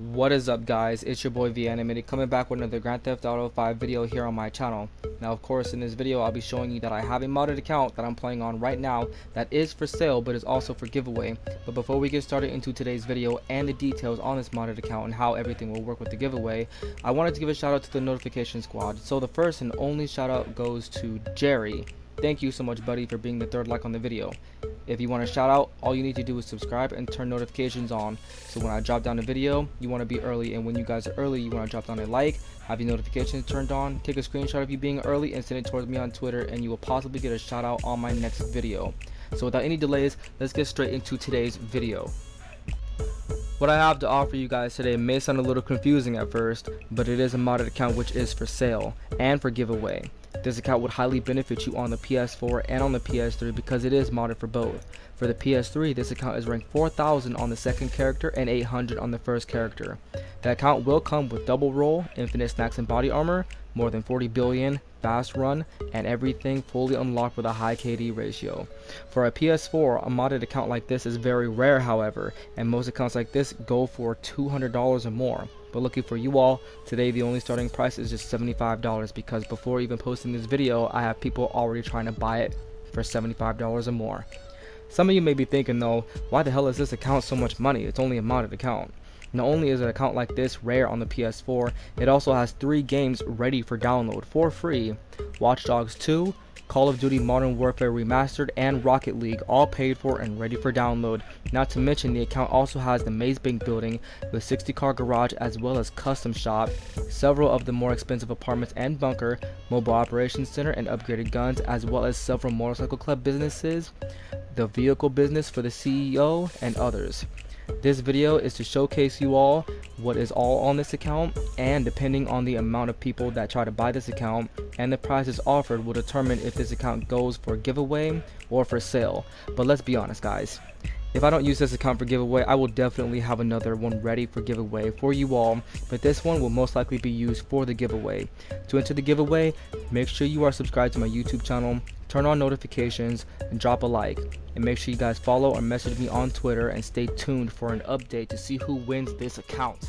What is up guys, it's your boy V coming back with another Grand Theft Auto 5 video here on my channel. Now of course in this video I'll be showing you that I have a modded account that I'm playing on right now that is for sale but is also for giveaway. But before we get started into today's video and the details on this modded account and how everything will work with the giveaway, I wanted to give a shout out to the notification squad. So the first and only shout out goes to Jerry. Thank you so much buddy for being the third like on the video. If you want a shout out, all you need to do is subscribe and turn notifications on. So when I drop down a video, you want to be early. And when you guys are early, you want to drop down a like, have your notifications turned on, take a screenshot of you being early and send it towards me on Twitter and you will possibly get a shout out on my next video. So without any delays, let's get straight into today's video. What I have to offer you guys today may sound a little confusing at first, but it is a modded account which is for sale and for giveaway. This account would highly benefit you on the PS4 and on the PS3 because it is modded for both. For the PS3, this account is ranked 4000 on the second character and 800 on the first character. The account will come with double roll, infinite snacks and body armor, more than 40 billion, fast run, and everything fully unlocked with a high KD ratio. For a PS4, a modded account like this is very rare however, and most accounts like this go for $200 or more. But looking for you all, today the only starting price is just $75 because before even posting this video, I have people already trying to buy it for $75 or more. Some of you may be thinking though, why the hell is this account so much money? It's only a modded account. Not only is an account like this rare on the PS4, it also has 3 games ready for download for free. Watch Dogs 2, Call of Duty Modern Warfare Remastered, and Rocket League, all paid for and ready for download. Not to mention, the account also has the Maze Bank building the 60 car garage as well as custom shop, several of the more expensive apartments and bunker, mobile operations center, and upgraded guns, as well as several motorcycle club businesses, the vehicle business for the CEO, and others. This video is to showcase you all what is all on this account and depending on the amount of people that try to buy this account and the prices offered will determine if this account goes for giveaway or for sale. But let's be honest guys, if I don't use this account for giveaway, I will definitely have another one ready for giveaway for you all, but this one will most likely be used for the giveaway. To enter the giveaway, make sure you are subscribed to my YouTube channel, turn on notifications, and drop a like. And make sure you guys follow or message me on Twitter and stay tuned for an update to see who wins this account.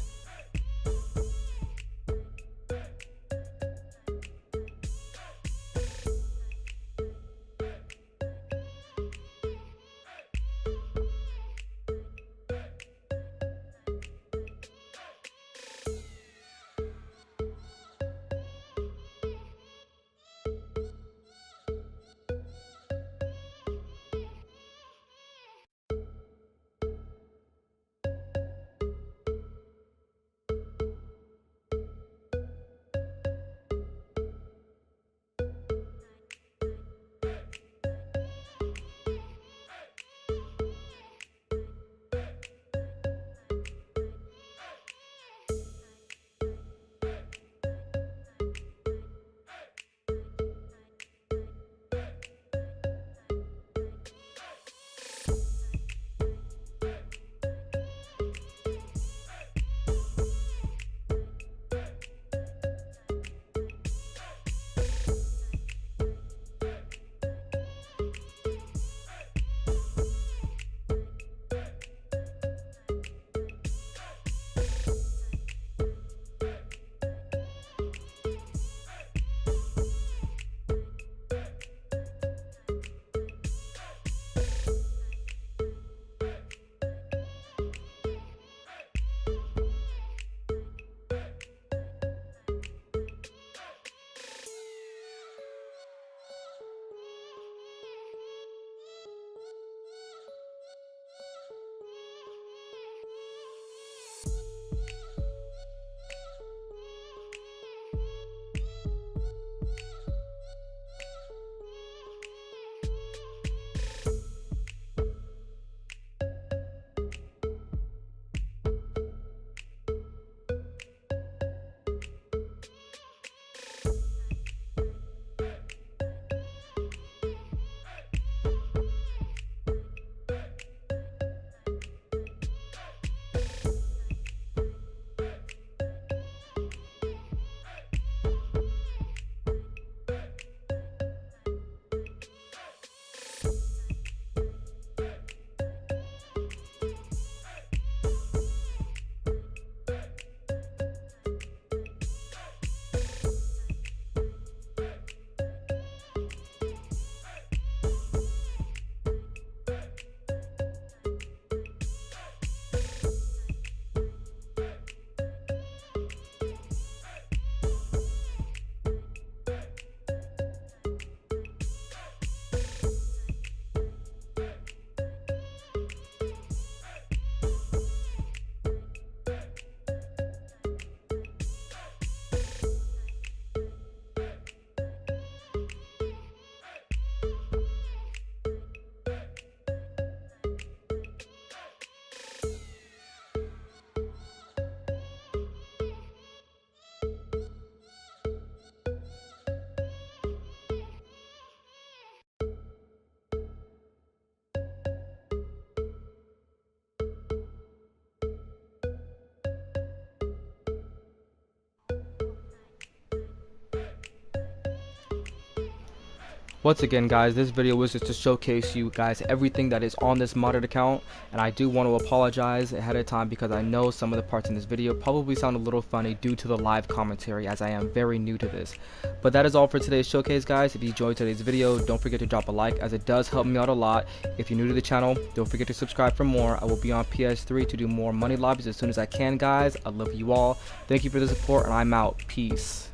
Once again guys, this video was just to showcase you guys everything that is on this modded account and I do want to apologize ahead of time because I know some of the parts in this video probably sound a little funny due to the live commentary as I am very new to this. But that is all for today's showcase guys. If you enjoyed today's video, don't forget to drop a like as it does help me out a lot. If you're new to the channel, don't forget to subscribe for more. I will be on PS3 to do more money lobbies as soon as I can guys. I love you all. Thank you for the support and I'm out. Peace.